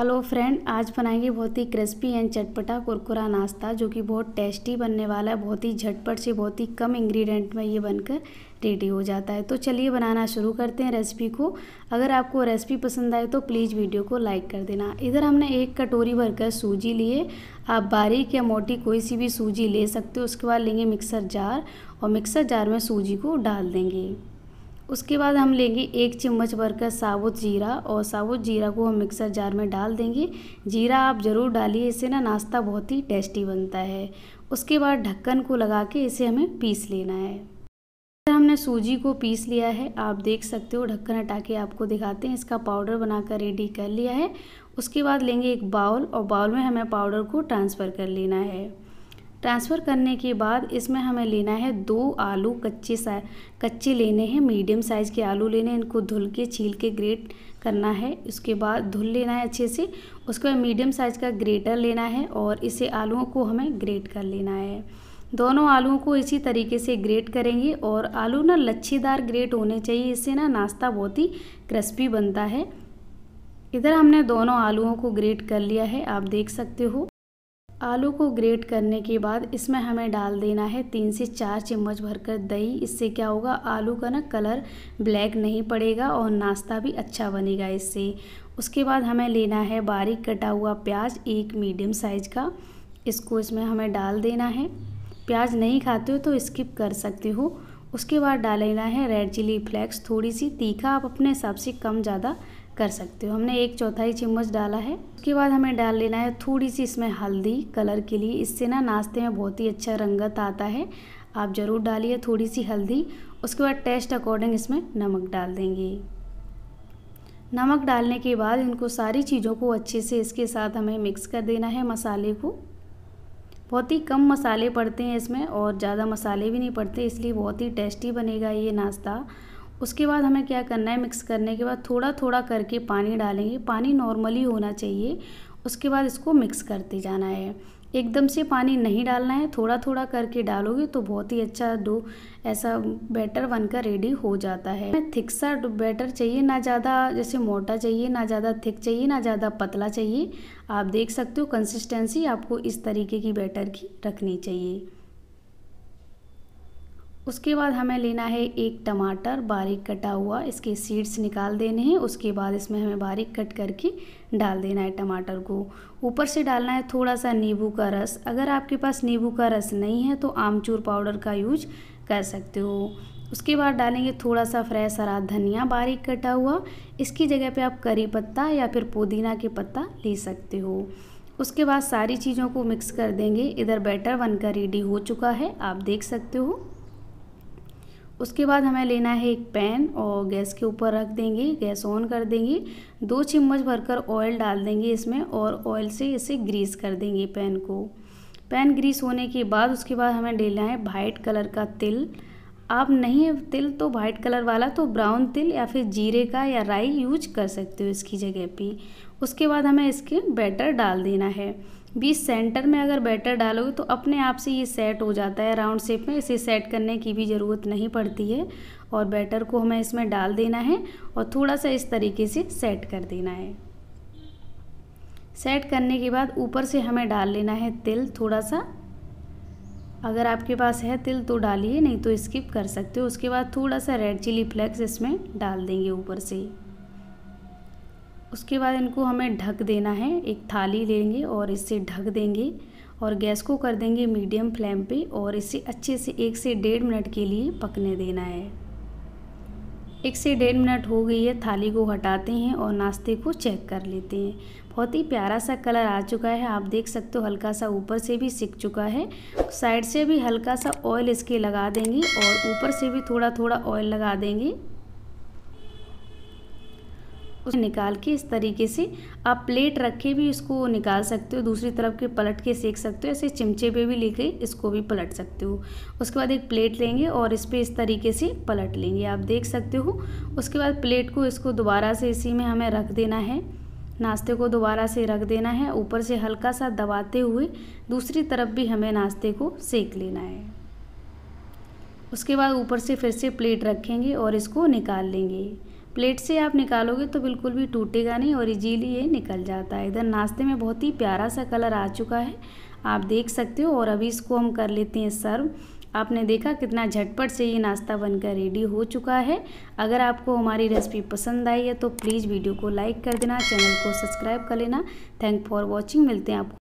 Hello friend, आज बनाएँगे बहुत ही क्रिस्पी एंड चटपटा कुरकुरा नाश्ता, जो कि बहुत टेस्टी बनने वाला है, बहुत ही झटपट से, बहुत ही कम इंग्रेडिएंट में ये बनकर रेडी हो जाता है। तो चलिए बनाना शुरू करते हैं रेसिपी को। अगर आपको रेसिपी पसंद आए तो प्लीज़ वीडियो को लाइक कर देना। इधर हमने एक कटोरी भरकर सूजी लिए आप बारीक या मोटी कोई सी भी सूजी ले सकते हो, उसके बाद लेंगे मिक्सर जार और मिक्सर जार में सूजी को डाल देंगे। उसके बाद हम लेंगे एक चम्मच भरकर साबुत जीरा और साबुत जीरा को हम मिक्सर जार में डाल देंगे। जीरा आप ज़रूर डालिए, इससे ना नाश्ता बहुत ही टेस्टी बनता है। उसके बाद ढक्कन को लगा के इसे हमें पीस लेना है। हमने सूजी को पीस लिया है। आप देख सकते हो ढक्कन हटा के आपको दिखाते हैं। इसका पाउडर बनाकर रेडी कर लिया है। उसके बाद लेंगे एक बाउल और बाउल में हमें पाउडर को ट्रांसफ़र कर लेना है। ट्रांसफ़र करने के बाद इसमें हमें लेना है दो आलू कच्चे सा, कच्चे लेने हैं, मीडियम साइज़ के आलू लेने हैं, इनको धुल के, छील के ग्रेट करना है। उसके बाद धुल लेना है अच्छे से, उसके बाद मीडियम साइज़ का ग्रेटर लेना है और इसे आलूओं को हमें ग्रेट कर लेना है। दोनों आलूओं को इसी तरीके से ग्रेट करेंगे और आलू ना लच्छेदार ग्रेट होने चाहिए, इससे ना नाश्ता बहुत ही क्रिस्पी बनता है। इधर हमने दोनों आलूओं को ग्रेट कर लिया है, आप देख सकते हो। आलू को ग्रेट करने के बाद इसमें हमें डाल देना है तीन से चार चम्मच भरकर दही। इससे क्या होगा? आलू का ना कलर ब्लैक नहीं पड़ेगा और नाश्ता भी अच्छा बनेगा इससे। उसके बाद हमें लेना है बारीक कटा हुआ प्याज, एक मीडियम साइज़ का। इसको इसमें हमें डाल देना है। प्याज नहीं खाते हो तो स्किप कर सकते हो। उसके बाद डालना है रेड चिली फ्लेक्स। थोड़ी सी तीखा आप अपने हिसाब से कम ज़्यादा कर सकते हो। हमने एक चौथाई चम्मच डाला है। उसके बाद हमें डाल लेना है थोड़ी सी इसमें हल्दी कलर के लिए। इससे ना नाश्ते में बहुत ही अच्छा रंगत आता है। आप ज़रूर डालिए थोड़ी सी हल्दी। उसके बाद टेस्ट अकॉर्डिंग इसमें नमक डाल देंगे। नमक डालने के बाद इनको सारी चीज़ों को अच्छे से इसके साथ हमें मिक्स कर देना है मसाले को। बहुत ही कम मसाले पड़ते हैं इसमें और ज़्यादा मसाले भी नहीं पड़ते, इसलिए बहुत ही टेस्टी बनेगा ये नाश्ता। उसके बाद हमें क्या करना है मिक्स करने के बाद थोड़ा थोड़ा करके पानी डालेंगे। पानी नॉर्मली होना चाहिए। उसके बाद इसको मिक्स करते जाना है। एकदम से पानी नहीं डालना है थोड़ा थोड़ा करके डालोगे तो बहुत ही अच्छा डो ऐसा बैटर बनकर रेडी हो जाता है। थिक सा बैटर चाहिए, ना ज़्यादा जैसे मोटा चाहिए, ना ज़्यादा थिक चाहिए, ना ज़्यादा पतला चाहिए। आप देख सकते हो कंसिस्टेंसी आपको इस तरीके की बैटर की रखनी चाहिए। उसके बाद हमें लेना है एक टमाटर बारीक कटा हुआ, इसके सीड्स निकाल देने हैं, उसके बाद इसमें हमें बारीक कट करके डाल देना है टमाटर को। ऊपर से डालना है थोड़ा सा नींबू का रस। अगर आपके पास नींबू का रस नहीं है तो आमचूर पाउडर का यूज़ कर सकते हो। उसके बाद डालेंगे थोड़ा सा फ्रेश हरा धनिया बारीक कटा हुआ। इसकी जगह पे आप करी पत्ता या फिर पुदीना के पत्ता ले सकते हो। उसके बाद सारी चीज़ों को मिक्स कर देंगे। इधर बैटर बनकर रेडी हो चुका है, आप देख सकते हो। उसके बाद हमें लेना है एक पैन और गैस के ऊपर रख देंगे, गैस ऑन कर देंगे। दो चम्मच भरकर ऑयल डाल देंगे इसमें और ऑयल से इसे ग्रीस कर देंगे पैन को। पैन ग्रीस होने के बाद उसके बाद हमें लेना है वाइट कलर का तिल। आप नहीं है तिल तो वाइट कलर वाला तो ब्राउन तिल या फिर जीरे का या राई यूज़ कर सकते हो इसकी जगह पे। उसके बाद हमें इसके बैटर डाल देना है। बीच सेंटर में अगर बैटर डालोगे तो अपने आप से ये सेट हो जाता है। राउंड शेप में इसे सेट करने की भी ज़रूरत नहीं पड़ती है और बैटर को हमें इसमें डाल देना है और थोड़ा सा इस तरीके से सेट कर देना है। सेट करने के बाद ऊपर से हमें डाल लेना है तिल, थोड़ा सा अगर आपके पास है तिल तो डालिए, नहीं तो स्किप कर सकते हो। उसके बाद थोड़ा सा रेड चिली फ्लेक्स इसमें डाल देंगे ऊपर से। उसके बाद इनको हमें ढक देना है। एक थाली लेंगे और इससे ढक देंगे और गैस को कर देंगे मीडियम फ्लेम पे और इसे अच्छे से एक से डेढ़ मिनट के लिए पकने देना है। एक से डेढ़ मिनट हो गई है, थाली को हटाते हैं और नाश्ते को चेक कर लेते हैं। बहुत ही प्यारा सा कलर आ चुका है, आप देख सकते हो हल्का सा ऊपर से भी सिक चुका है। साइड से भी हल्का सा ऑयल इसके लगा देंगे और ऊपर से भी थोड़ा थोड़ा ऑयल लगा देंगे। उसे निकाल के इस तरीके से आप प्लेट रख के भी इसको निकाल सकते हो, दूसरी तरफ़ के पलट के सेक सकते हो, ऐसे चिमचे पे भी लेके इसको भी पलट सकते हो। उसके बाद एक प्लेट लेंगे और इस पर इस तरीके से पलट लेंगे। आप देख सकते हो, उसके बाद प्लेट को इसको दोबारा से इसी में हमें रख देना है। नाश्ते को दोबारा से रख देना है। ऊपर से हल्का सा दबाते हुए दूसरी तरफ़ भी हमें नाश्ते को सेक लेना है। उसके बाद ऊपर से फिर से प्लेट रखेंगे और इसको निकाल लेंगे। प्लेट से आप निकालोगे तो बिल्कुल भी टूटेगा नहीं और इजीली ये निकल जाता है। इधर नाश्ते में बहुत ही प्यारा सा कलर आ चुका है। आप देख सकते हो और अभी इसको हम कर लेते हैं सर्व आपने देखा कितना झटपट से ये नाश्ता बनकर रेडी हो चुका है। अगर आपको हमारी रेसिपी पसंद आई है तो प्लीज़ वीडियो को लाइक कर देना चैनल को सब्सक्राइब कर लेना। थैंक फॉर वॉचिंग मिलते हैं आपको